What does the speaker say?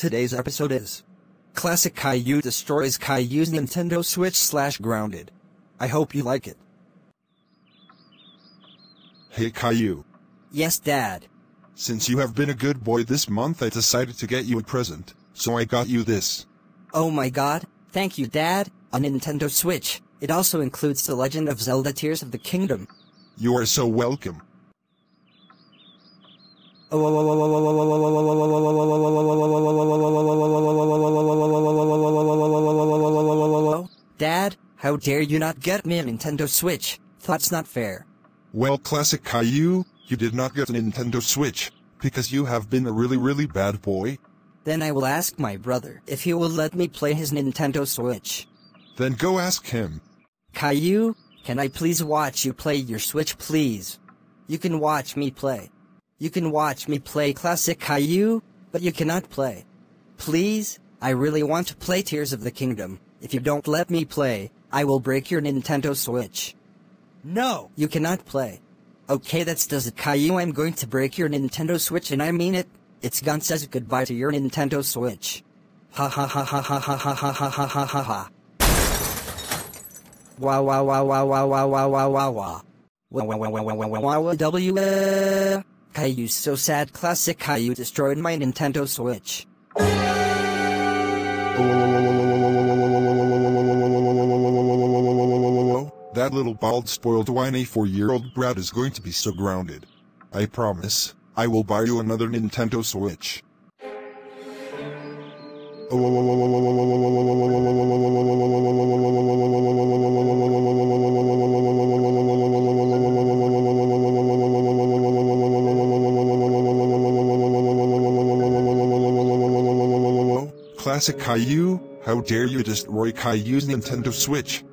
Today's episode is Classic Caillou destroys Caillou's Nintendo Switch slash grounded. I hope you like it. Hey Caillou, Yes, Dad. since you have been a good boy this month I decided to get you a present, so I got you this. Oh my god, thank you, Dad. A Nintendo Switch. It also includes The Legend of Zelda Tears of the Kingdom. You are so welcome. Dad, how dare you not get me a Nintendo Switch? That's not fair. Well Classic Caillou, you did not get a Nintendo Switch, because you have been a really really bad boy. Then I will ask my brother if he will let me play his Nintendo Switch. Then go ask him. Caillou, can I please watch you play your Switch please? You can watch me play. You can watch me play classic Caillou, but you cannot play. Please, I really want to play Tears of the Kingdom. If you don't let me play, I will break your Nintendo Switch. No! You cannot play. Okay, that's does it Caillou I'm going to break your Nintendo Switch and I mean it. It's gone says goodbye to your Nintendo Switch. Ha ha ha ha ha ha ha ha ha ha ha ha ha. Wow wow wow wow wow wow wow wow wow wow. Wow wow wow wow wow wow wow wow W uh, Caillou's so sad classic Caillou destroyed my Nintendo Switch. That little bald spoiled whiny four-year-old brat is going to be so grounded. I promise, I will buy you another Nintendo Switch. Classic Caillou, how dare you destroy Caillou's Nintendo Switch?